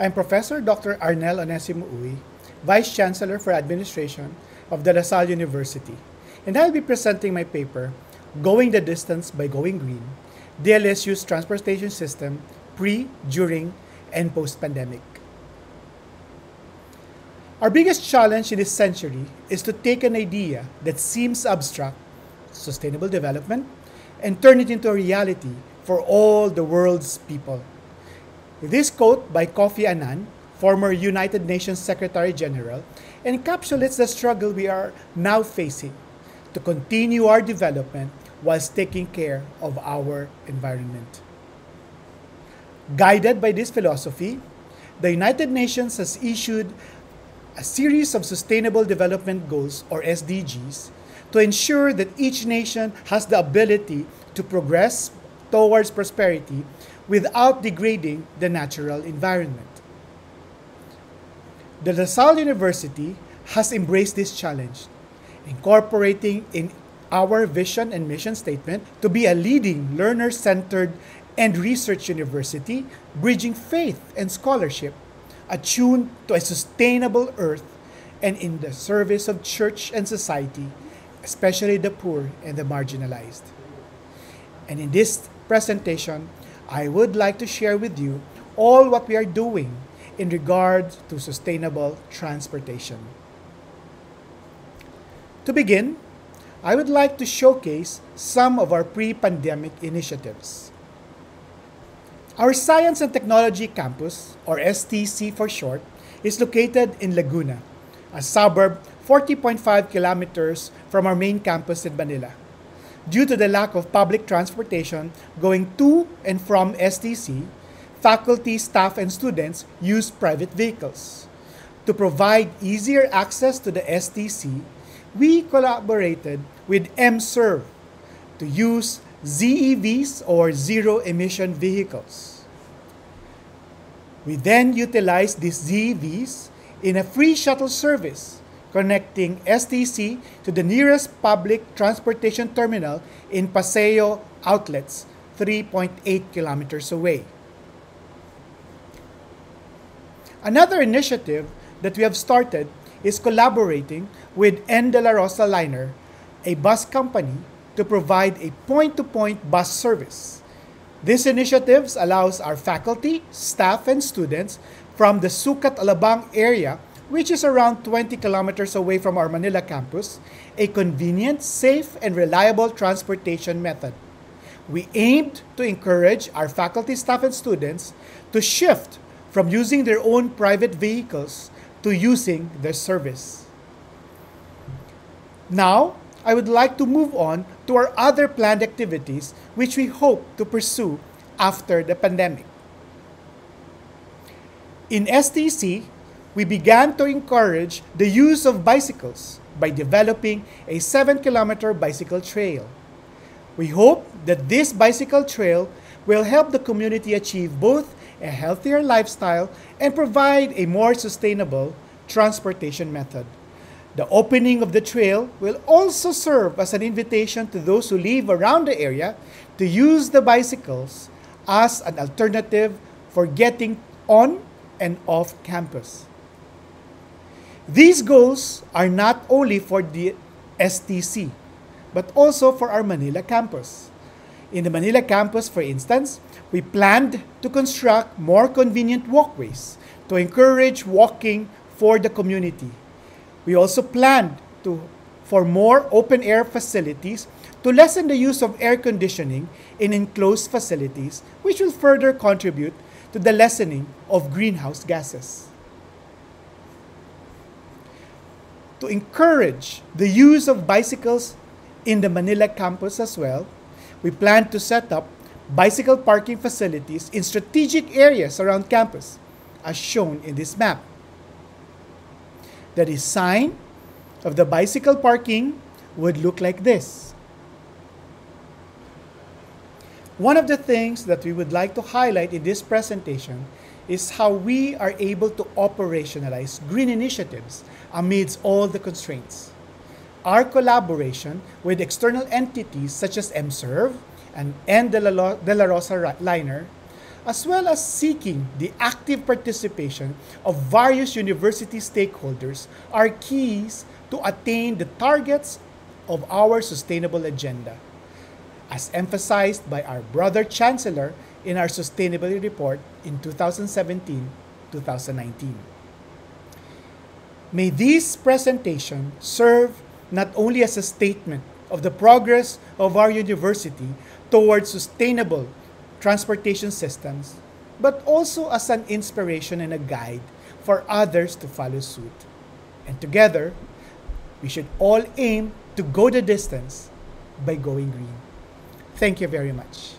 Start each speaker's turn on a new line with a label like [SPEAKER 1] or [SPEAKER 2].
[SPEAKER 1] I'm Professor Dr. Arnel Onesimo Uy, Vice Chancellor for Administration of De La Salle University, and I'll be presenting my paper, Going the Distance by Going Green, DLSU's Transportation System Pre, During, and Post-Pandemic. Our biggest challenge in this century is to take an idea that seems abstract, sustainable development, and turn it into a reality for all the world's people. This quote by Kofi Annan, former United Nations Secretary General, encapsulates the struggle we are now facing to continue our development whilst taking care of our environment. Guided by this philosophy, the United Nations has issued a series of Sustainable Development Goals, or SDGs, to ensure that each nation has the ability to progress towards prosperity without degrading the natural environment. De La Salle University has embraced this challenge, incorporating in our vision and mission statement to be a leading learner centered and research university, bridging faith and scholarship, attuned to a sustainable earth and in the service of church and society, especially the poor and the marginalized. And in this presentation, I would like to share with you all what we are doing in regard to sustainable transportation. To begin, I would like to showcase some of our pre-pandemic initiatives. Our Science and Technology Campus, or STC for short, is located in Laguna, a suburb 40.5 kilometers from our main campus in Manila. Due to the lack of public transportation going to and from STC, faculty, staff, and students use private vehicles. To provide easier access to the STC, we collaborated with MServe to use ZEVs or zero emission vehicles. We then utilized these ZEVs in a free shuttle service connecting STC to the nearest public transportation terminal in Paseo Outlets, 3.8 kilometers away. Another initiative that we have started is collaborating with N. De La Rosa Liner, a bus company, to provide a point-to-point bus service. This initiative allows our faculty, staff, and students from the Sucat Alabang area, which is around 20 kilometers away from our Manila campus, a convenient, safe, and reliable transportation method. We aimed to encourage our faculty, staff, and students to shift from using their own private vehicles to using their service. Now, I would like to move on to our other planned activities which we hope to pursue after the pandemic. In STC, we began to encourage the use of bicycles by developing a 7 kilometer bicycle trail. We hope that this bicycle trail will help the community achieve both a healthier lifestyle and provide a more sustainable transportation method. The opening of the trail will also serve as an invitation to those who live around the area to use the bicycles as an alternative for getting on and off campus. These goals are not only for the STC, but also for our Manila campus. In the Manila campus, for instance, we planned to construct more convenient walkways to encourage walking for the community. We also planned to, for more open air facilities to lessen the use of air conditioning in enclosed facilities, which will further contribute to the lessening of greenhouse gases. To encourage the use of bicycles in the Manila campus as well, we plan to set up bicycle parking facilities in strategic areas around campus, as shown in this map. The design of the bicycle parking would look like this. One of the things that we would like to highlight in this presentation is how we are able to operationalize green initiatives amidst all the constraints. Our collaboration with external entities such as MServe and, and De, La, Rosa Liner as well as seeking the active participation of various university stakeholders, are keys to attain the targets of our sustainable agenda, as emphasized by our brother chancellor in our sustainability report in 2017 2019. May this presentation serve not only as a statement of the progress of our university towards sustainable transportation systems, but also as an inspiration and a guide for others to follow suit. And together, we should all aim to go the distance by going green. Thank you very much.